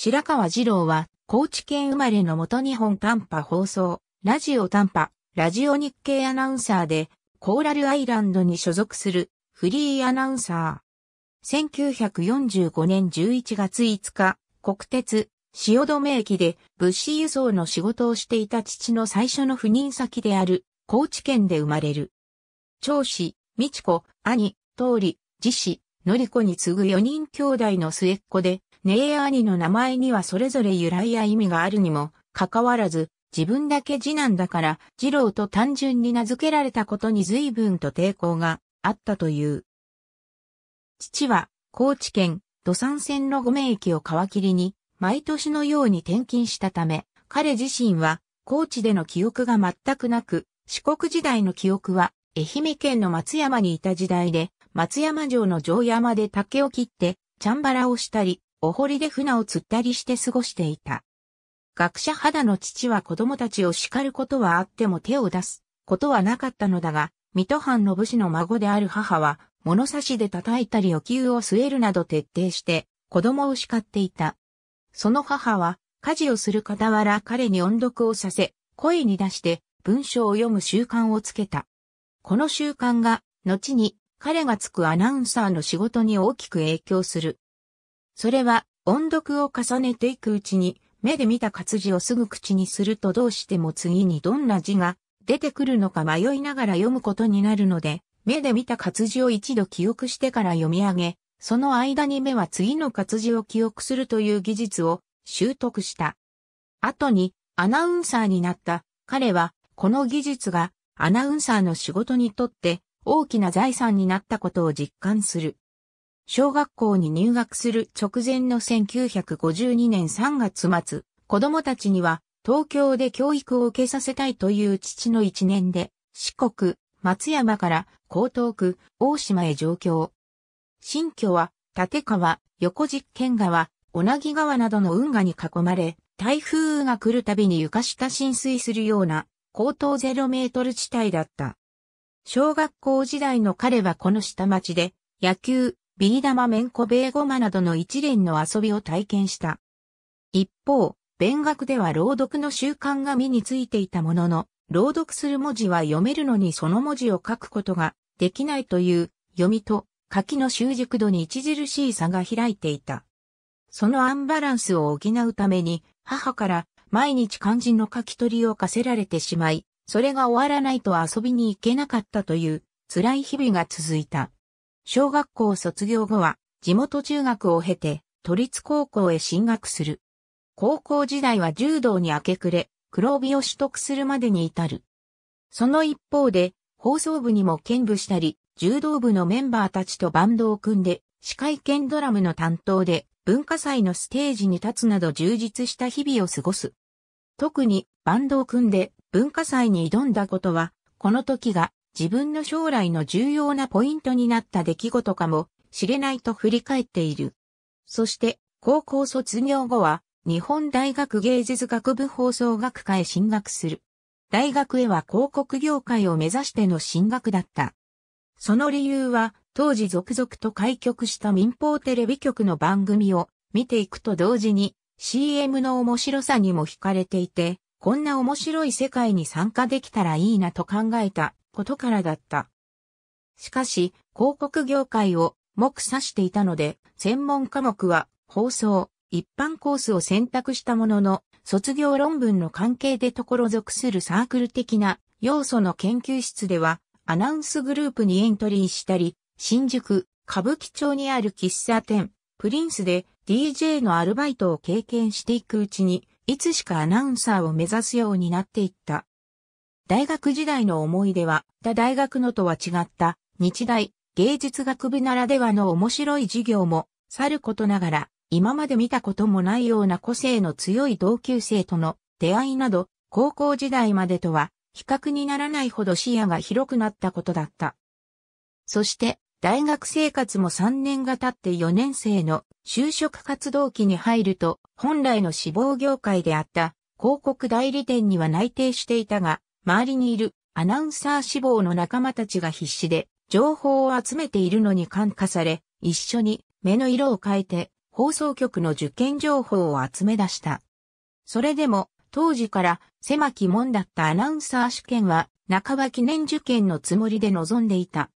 白川二郎は、高知県生まれの元日本短波放送、ラジオ短波、ラジオ日経アナウンサーで、コーラルアイランドに所属するフリーアナウンサー。1945年11月5日、国鉄、汐留駅で物資輸送の仕事をしていた父の最初の赴任先である高知県で生まれる。長子、美智子、兄、通り、次子、のり子に次ぐ4人兄弟の末っ子で、姉や兄の名前にはそれぞれ由来や意味があるにも、かかわらず、自分だけ次男だから、次郎と単純に名付けられたことに随分と抵抗があったという。父は、高知県、土山線の五名駅を皮切りに、毎年のように転勤したため、彼自身は、高知での記憶が全くなく、四国時代の記憶は、愛媛県の松山にいた時代で、松山城の城山で竹を切って、チャンバラをしたり、お堀で船を釣ったりして過ごしていた。学者肌の父は子供たちを叱ることはあっても手を出すことはなかったのだが、水戸藩の武士の孫である母は、物差しで叩いたりお灸を据えるなど徹底して、子供を叱っていた。その母は、家事をする傍ら彼に音読をさせ、声に出して文章を読む習慣をつけた。この習慣が、後に彼がつくアナウンサーの仕事に大きく影響する。それは音読を重ねていくうちに目で見た活字をすぐ口にするとどうしても次にどんな字が出てくるのか迷いながら読むことになるので、目で見た活字を一度記憶してから読み上げ、その間に目は次の活字を記憶するという技術を習得した。後にアナウンサーになった彼はこの技術がアナウンサーの仕事にとって大きな財産になったことを実感する。小学校に入学する直前の1952年3月末、子供たちには東京で教育を受けさせたいという父の一年で、四国、松山から江東区、大島へ上京。新居は、立川、横実験川、小名木川などの運河に囲まれ、台風が来るたびに床下浸水するような、高等ゼロメートル地帯だった。小学校時代の彼はこの下町で、野球、ビー玉めんこベーゴマなどの一連の遊びを体験した。一方、勉学では朗読の習慣が身についていたものの、朗読する文字は読めるのにその文字を書くことができないという読みと書きの習熟度に著しい差が開いていた。そのアンバランスを補うために母から毎日漢字の書き取りを課せられてしまい、それが終わらないと遊びに行けなかったという辛い日々が続いた。小学校卒業後は地元中学を経て都立高校へ進学する。高校時代は柔道に明け暮れ、黒帯を取得するまでに至る。その一方で、放送部にも兼務したり、柔道部のメンバーたちとバンドを組んで、司会兼ドラムの担当で、文化祭のステージに立つなど充実した日々を過ごす。特にバンドを組んで文化祭に挑んだことは、この時が自分の将来の重要なポイントになった出来事かもしれないと振り返っている。そして高校卒業後は日本大学芸術学部放送学科へ進学する。大学へは広告業界を目指しての進学だった。その理由は当時続々と開局した民放テレビ局の番組を見ていくと同時に CM の面白さにも惹かれていて、こんな面白い世界に参加できたらいいなと考えたことからだった。しかし、広告業界を目指していたので、専門科目は放送、一般コースを選択したものの、卒業論文の関係で所属するサークル的な要素の研究室では、アナウンスグループにエントリーしたり、新宿、歌舞伎町にある喫茶店、プリンスで DJ のアルバイトを経験していくうちに、いつしかアナウンサーを目指すようになっていった。大学時代の思い出は、他大学のとは違った、日大芸術学部ならではの面白い授業も、さることながら、今まで見たこともないような個性の強い同級生との出会いなど、高校時代までとは、比較にならないほど視野が広くなったことだった。そして、大学生活も3年が経って4年生の就職活動期に入ると、本来の志望業界であった広告代理店には内定していたが、周りにいるアナウンサー志望の仲間たちが必死で情報を集めているのに感化され、一緒に目の色を変えて放送局の受験情報を集め出した。それでも、当時から狭き門だったアナウンサー試験は、半ば記念受験のつもりで臨んでいた。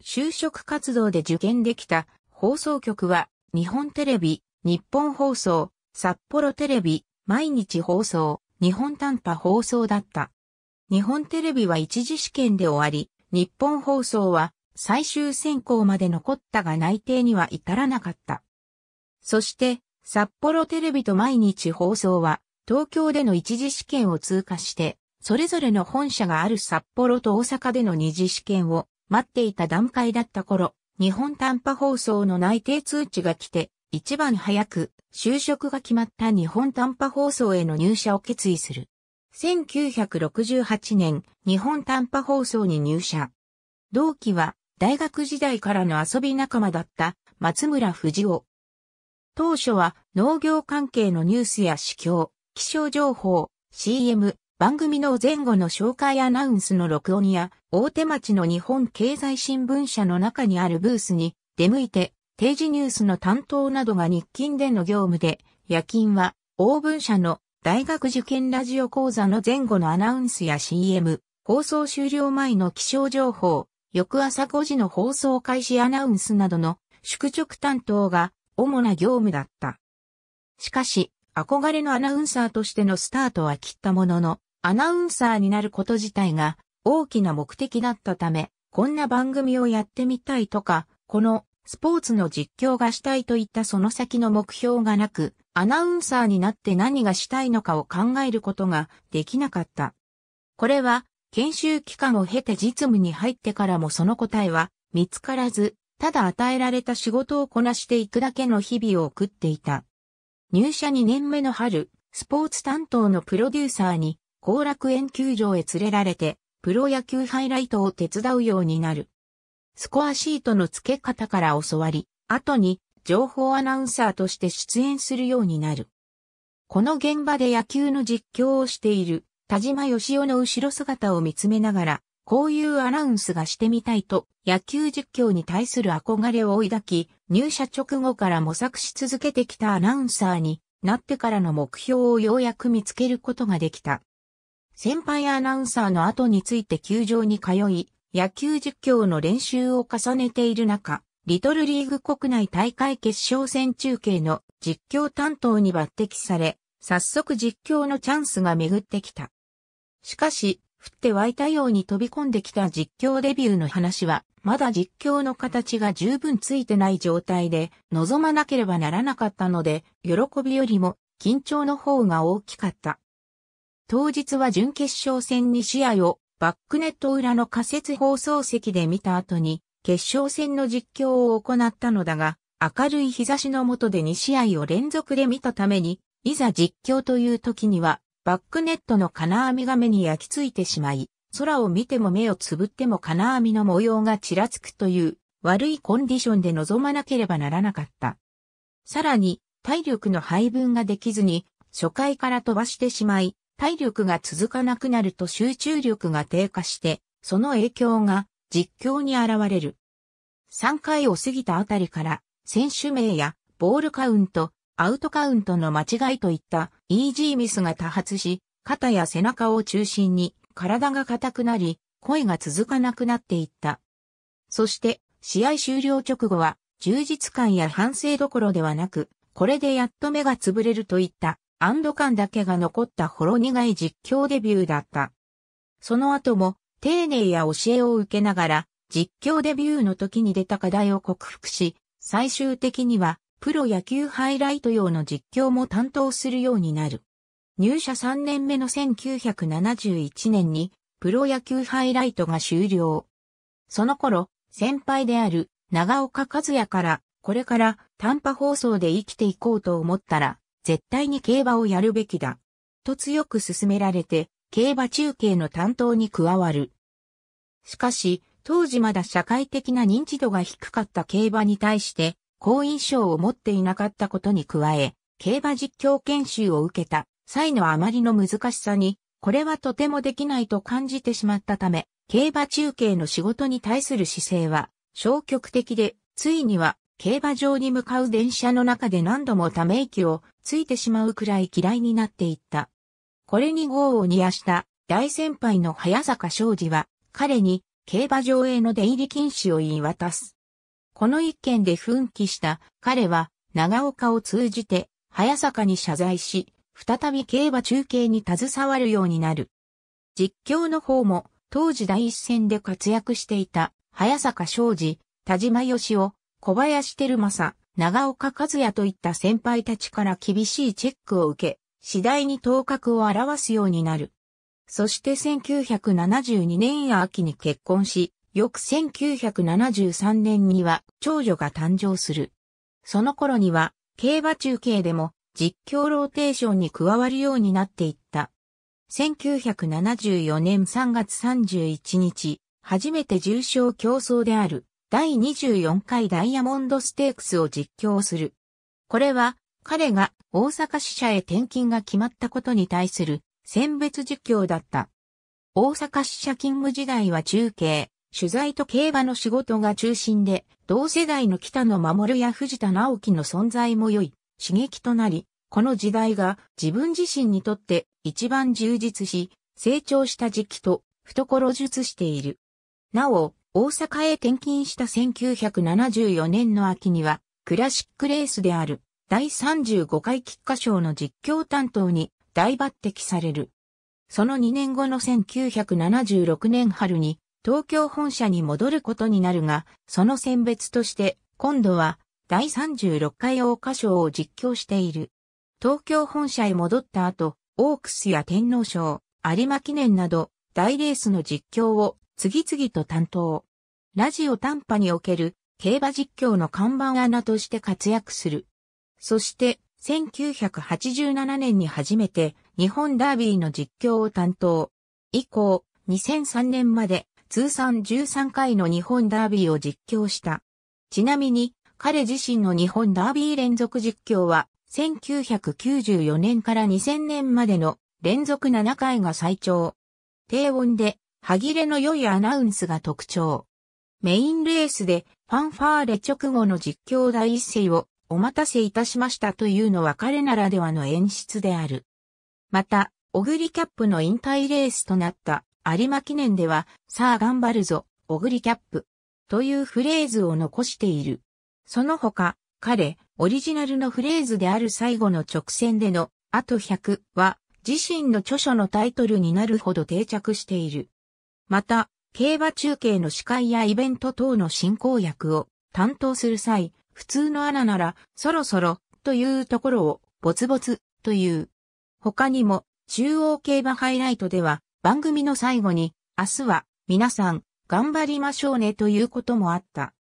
就職活動で受験できた放送局は、日本テレビ、日本放送、札幌テレビ、毎日放送、日本短波放送だった。日本テレビは一次試験で終わり、日本放送は最終選考まで残ったが内定には至らなかった。そして、札幌テレビと毎日放送は、東京での一次試験を通過して、それぞれの本社がある札幌と大阪での二次試験を待っていた段階だった頃、日本短波放送の内定通知が来て、一番早く就職が決まった日本短波放送への入社を決意する。1968年、日本短波放送に入社。同期は大学時代からの遊び仲間だった松村藤夫。当初は農業関係のニュースや市況、気象情報、CM、番組の前後の紹介アナウンスの録音や大手町の日本経済新聞社の中にあるブースに出向いて定時ニュースの担当などが日勤での業務で、夜勤は、大文社の大学受験ラジオ講座の前後のアナウンスや CM、放送終了前の気象情報、翌朝5時の放送開始アナウンスなどの宿直担当が主な業務だった。しかし、憧れのアナウンサーとしてのスタートは切ったものの、アナウンサーになること自体が大きな目的だったため、こんな番組をやってみたいとか、このスポーツの実況がしたいといったその先の目標がなく、アナウンサーになって何がしたいのかを考えることができなかった。これは、研修期間を経て実務に入ってからもその答えは見つからず、ただ与えられた仕事をこなしていくだけの日々を送っていた。入社2年目の春、スポーツ担当のプロデューサーに後楽園球場へ連れられて、プロ野球ハイライトを手伝うようになる。スコアシートの付け方から教わり、後に情報アナウンサーとして出演するようになる。この現場で野球の実況をしている田島義雄の後ろ姿を見つめながら、こういうアナウンスがしてみたいと野球実況に対する憧れを抱き、入社直後から模索し続けてきたアナウンサーになってからの目標をようやく見つけることができた。先輩アナウンサーの後について球場に通い、野球実況の練習を重ねている中、リトルリーグ国内大会決勝戦中継の実況担当に抜擢され、早速実況のチャンスが巡ってきた。しかし、降って湧いたように飛び込んできた実況デビューの話は、まだ実況の形が十分ついてない状態で望まなければならなかったので、喜びよりも緊張の方が大きかった。当日は準決勝戦2試合をバックネット裏の仮設放送席で見た後に、決勝戦の実況を行ったのだが、明るい日差しの下で2試合を連続で見たために、いざ実況という時には、バックネットの金網が目に焼き付いてしまい、空を見ても目をつぶっても金網の模様がちらつくという悪いコンディションで臨まなければならなかった。さらに、体力の配分ができずに、初回から飛ばしてしまい、体力が続かなくなると集中力が低下して、その影響が実況に現れる。3回を過ぎたあたりから、選手名やボールカウント、アウトカウントの間違いといったイージーミスが多発し、肩や背中を中心に体が硬くなり、声が続かなくなっていった。そして、試合終了直後は、充実感や反省どころではなく、これでやっと目が潰れるといった安堵感だけが残ったほろ苦い実況デビューだった。その後も丁寧や教えを受けながら実況デビューの時に出た課題を克服し、最終的にはプロ野球ハイライト用の実況も担当するようになる。入社3年目の1971年にプロ野球ハイライトが終了。その頃、先輩である長岡和也からこれから短波放送で生きていこうと思ったら絶対に競馬をやるべきだ。と強く勧められて、競馬中継の担当に加わる。しかし、当時まだ社会的な認知度が低かった競馬に対して、好印象を持っていなかったことに加え、競馬実況研修を受けた際のあまりの難しさに、これはとてもできないと感じてしまったため、競馬中継の仕事に対する姿勢は消極的で、ついには競馬場に向かう電車の中で何度もため息をついてしまうくらい嫌いになっていった。これに業を煮やした大先輩の早坂昌司は彼に競馬場への出入り禁止を言い渡す。この一件で奮起した彼は長岡を通じて早坂に謝罪し、再び競馬中継に携わるようになる。実況の方も当時第一線で活躍していた早坂昌司、田島義夫、小林照正、長岡和也といった先輩たちから厳しいチェックを受け、次第に頭角を表すようになる。そして1972年秋に結婚し、翌1973年には長女が誕生する。その頃には競馬中継でも実況ローテーションに加わるようになっていった。1974年3月31日、初めて重賞競争である第24回ダイヤモンドステークスを実況する。これは彼が大阪支社へ転勤が決まったことに対する選別実況だった。大阪支社勤務時代は中継、取材と競馬の仕事が中心で、同世代の北野守や藤田直樹の存在も良い刺激となり、この時代が自分自身にとって一番充実し、成長した時期と懐術している。なお、大阪へ転勤した1974年の秋には、クラシックレースである第35回菊花賞の実況担当に大抜擢される。その2年後の1976年春に東京本社に戻ることになるが、その選別として、今度は第36回桜花賞を実況している。東京本社へ戻った後、オークスや天皇賞、有馬記念など、大レースの実況を次々と担当。ラジオ短波における競馬実況の看板アナとして活躍する。そして、1987年に初めて日本ダービーの実況を担当。以降、2003年まで通算13回の日本ダービーを実況した。ちなみに、彼自身の日本ダービー連続実況は、1994年から2000年までの連続7回が最長。低音で歯切れの良いアナウンスが特徴。メインレースでファンファーレ直後の実況第一声をお待たせいたしましたというのは彼ならではの演出である。また、オグリキャップの引退レースとなった有馬記念では、さあ頑張るぞ、オグリキャップ、というフレーズを残している。その他、彼、オリジナルのフレーズである最後の直線での、あと100は、自身の著書のタイトルになるほど定着している。また、競馬中継の司会やイベント等の進行役を担当する際、普通のアナなら、そろそろ、というところを、ぼつぼつ、という。他にも、中央競馬ハイライトでは、番組の最後に、明日は皆さん頑張りましょうねということもあった。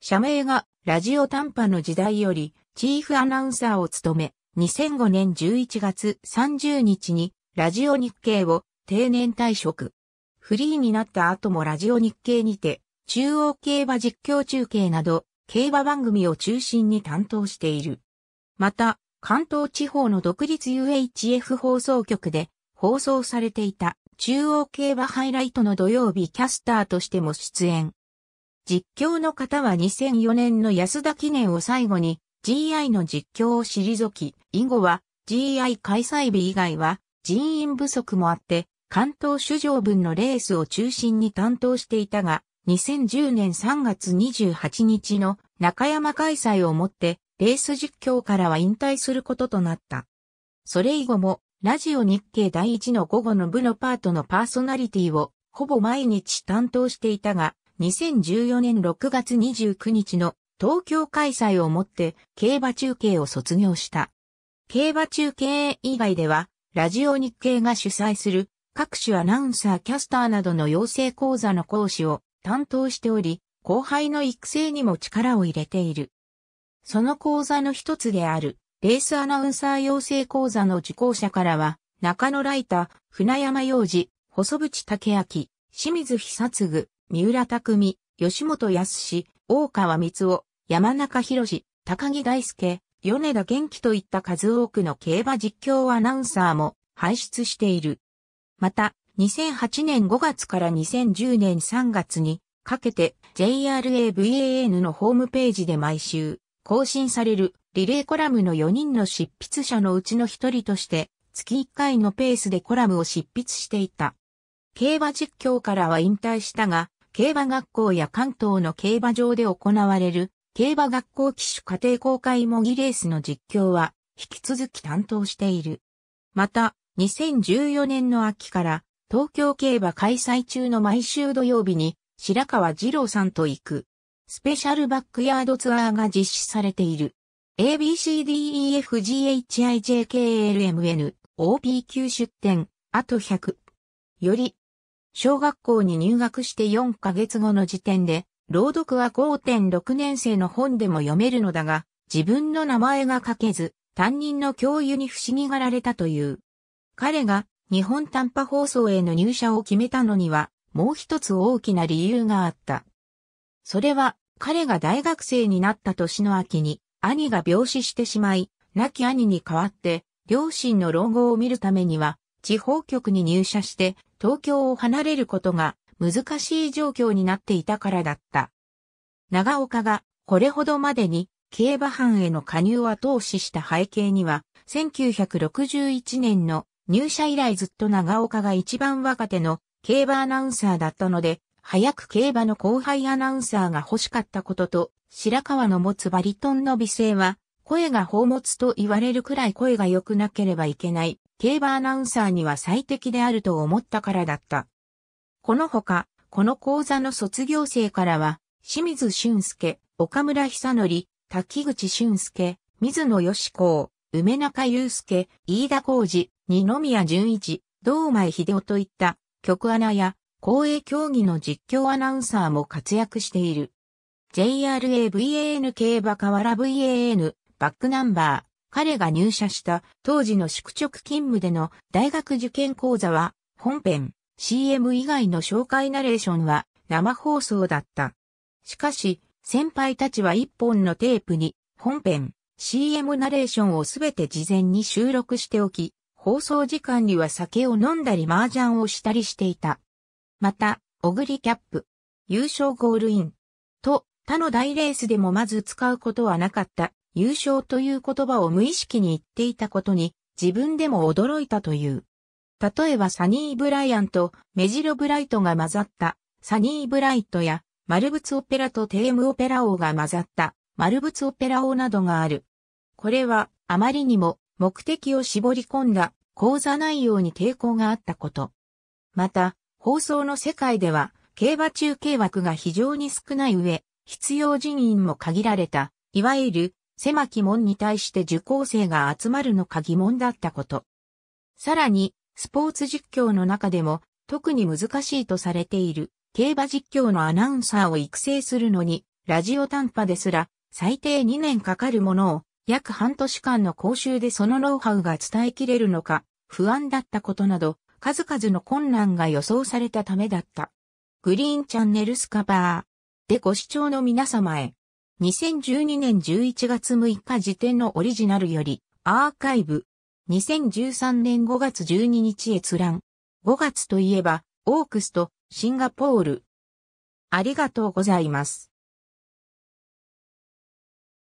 社名がラジオ短波の時代よりチーフアナウンサーを務め、2005年11月30日にラジオ日経を定年退職。フリーになった後もラジオ日経にて中央競馬実況中継など競馬番組を中心に担当している。また、関東地方の独立 UHF 放送局で放送されていた中央競馬ハイライトの土曜日キャスターとしても出演。実況の方は2004年の安田記念を最後に GI の実況を退き、以後は GI 開催日以外は人員不足もあって関東主上分のレースを中心に担当していたが、2010年3月28日の中山開催をもってレース実況からは引退することとなった。それ以後もラジオ日経第一の午後の部のパートのパーソナリティをほぼ毎日担当していたが、2014年6月29日の東京開催をもって競馬中継を卒業した。競馬中継以外では、ラジオ日経が主催する各種アナウンサーキャスターなどの養成講座の講師を担当しており、後輩の育成にも力を入れている。その講座の一つであるレースアナウンサー養成講座の受講者からは、中野ライター、船山洋二、細渕武明、清水久嗣、三浦匠、吉本康大川光夫、山中博、高木大輔、米田元気といった数多くの競馬実況アナウンサーも輩出している。また、2008年5月から2010年3月にかけて JRAVAN のホームページで毎週更新されるリレーコラムの4人の執筆者のうちの一人として月1回のペースでコラムを執筆していた。競馬実況からは引退したが、競馬学校や関東の競馬場で行われる競馬学校騎手家庭公開模擬レースの実況は引き続き担当している。また、2014年の秋から東京競馬開催中の毎週土曜日に白川二郎さんと行くスペシャルバックヤードツアーが実施されている。ABCDEFGHIJKLMN OPQ 出展あと100より小学校に入学して4ヶ月後の時点で、朗読は5.6年生の本でも読めるのだが、自分の名前が書けず、担任の教諭に不思議がられたという。彼が日本短波放送への入社を決めたのには、もう一つ大きな理由があった。それは、彼が大学生になった年の秋に、兄が病死してしまい、亡き兄に代わって、両親の老後を見るためには、地方局に入社して東京を離れることが難しい状況になっていたからだった。長岡がこれほどまでに競馬班への加入を後押しした背景には、1961年の入社以来ずっと長岡が一番若手の競馬アナウンサーだったので、早く競馬の後輩アナウンサーが欲しかったことと、白川の持つバリトンの美声は、声が宝物と言われるくらい声が良くなければいけない競馬アナウンサーには最適であると思ったからだった。このほか、この講座の卒業生からは、清水俊介、岡村久則、滝口俊介、水野義光、梅中祐介、飯田浩二、二宮淳一、堂前秀夫といった曲アナや公営競技の実況アナウンサーも活躍している。JRAVAN 競馬河原 VAN バックナンバー彼が入社した当時の宿直勤務での大学受験講座は本編 CM 以外の紹介ナレーションは生放送だった。しかし先輩たちは一本のテープに本編 CM ナレーションをすべて事前に収録しておき、放送時間には酒を飲んだり麻雀をしたりしていた。また、オグリキャップ、優勝ゴールイン、と他の大レースでもまず使うことはなかった優勝という言葉を無意識に言っていたことに自分でも驚いたという。例えばサニー・ブライアンとメジロ・ブライトが混ざったサニー・ブライトや丸物オペラとテームオペラ王が混ざった丸物オペラ王などがある。これはあまりにも目的を絞り込んだ講座内容に抵抗があったこと。また、放送の世界では競馬中継枠が非常に少ない上、必要人員も限られた、いわゆる狭き門に対して受講生が集まるのか疑問だったこと。さらに、スポーツ実況の中でも特に難しいとされている競馬実況のアナウンサーを育成するのに、ラジオ短波ですら最低2年かかるものを約半年間の講習でそのノウハウが伝えきれるのか不安だったことなど数々の困難が予想されたためだった。グリーンチャンネルスカバーでご視聴の皆様へ2012年11月6日時点のオリジナルより、アーカイブ。2013年5月12日閲覧。5月といえば、オークスとシンガポール。ありがとうございます。